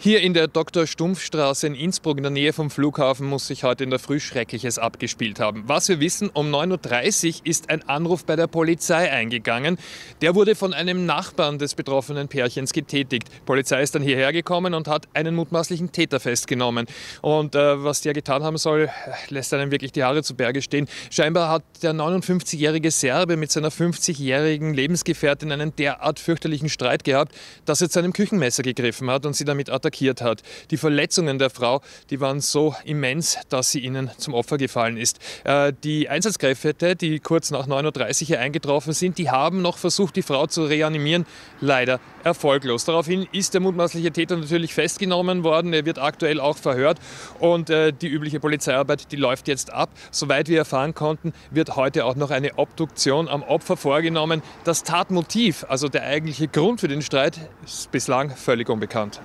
Hier in der Dr. Stumpfstraße in Innsbruck in der Nähe vom Flughafen muss sich heute in der Früh Schreckliches abgespielt haben. Was wir wissen, um 9.30 Uhr ist ein Anruf bei der Polizei eingegangen. Der wurde von einem Nachbarn des betroffenen Pärchens getätigt. Die Polizei ist dann hierher gekommen und hat einen mutmaßlichen Täter festgenommen. Und äh, was der getan haben soll, lässt einem wirklich die Haare zu Berge stehen. Scheinbar hat der 59-jährige Serbe mit seiner 50-jährigen Lebensgefährtin einen derart fürchterlichen Streit gehabt, dass er zu einem Küchenmesser gegriffen hat und sie damit attackiert attackiert hat. Die Verletzungen der Frau, die waren so immens, dass sie ihnen zum Opfer gefallen ist. Äh, die Einsatzkräfte, die kurz nach 9.30 Uhr hier eingetroffen sind, die haben noch versucht, die Frau zu reanimieren. Leider erfolglos. Daraufhin ist der mutmaßliche Täter natürlich festgenommen worden. Er wird aktuell auch verhört und äh, die übliche Polizeiarbeit, die läuft jetzt ab. Soweit wir erfahren konnten, wird heute auch noch eine Obduktion am Opfer vorgenommen. Das Tatmotiv, also der eigentliche Grund für den Streit, ist bislang völlig unbekannt.